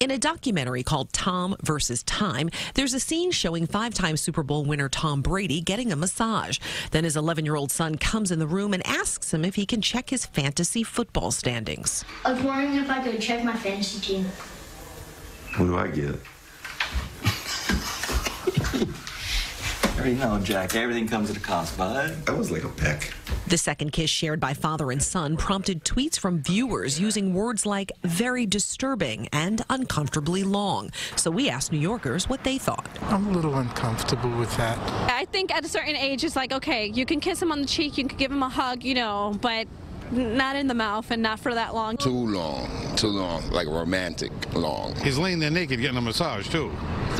In a documentary called Tom versus Time, there's a scene showing five time Super Bowl winner Tom Brady getting a massage. Then his 11 year old son comes in the room and asks him if he can check his fantasy football standings. I was wondering if I could check my fantasy team. What do I get? You already know, Jack. Everything comes at a cost, bud. That was like a peck. The second kiss shared by father and son prompted tweets from viewers using words like very disturbing and uncomfortably long. So we asked New Yorkers what they thought. I'm a little uncomfortable with that. I think at a certain age, it's like, okay, you can kiss him on the cheek, you can give him a hug, you know, but not in the mouth and not for that long. Too long, too long, like romantic long. He's laying there naked getting a massage, too.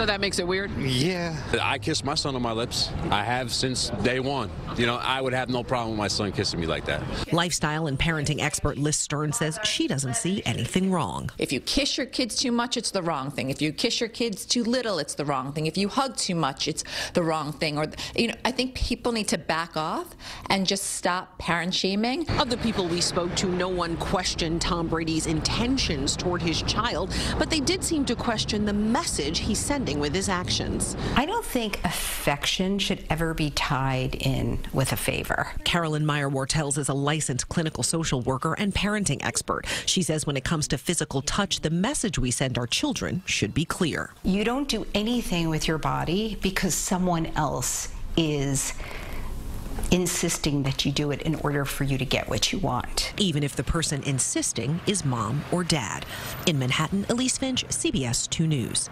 So that makes it weird? Yeah. I kiss my son on my lips. I have since day one. You know, I would have no problem with my son kissing me like that. Lifestyle and parenting expert Liz Stern says she doesn't see anything wrong. If you kiss your kids too much, it's the wrong thing. If you kiss your kids too little, it's the wrong thing. If you hug too much, it's the wrong thing. Or, you know, I think people need to back off and just stop parent shaming. Of the people we spoke to, no one questioned Tom Brady's intentions toward his child, but they did seem to question the message he's sending with his actions. I don't think affection should ever be tied in with a favor. Carolyn Meyer Wartels is a licensed clinical social worker and parenting expert. She says when it comes to physical touch, the message we send our children should be clear. You don't do anything with your body because someone else is insisting that you do it in order for you to get what you want. Even if the person insisting is mom or dad. In Manhattan, Elise Finch, CBS 2 News.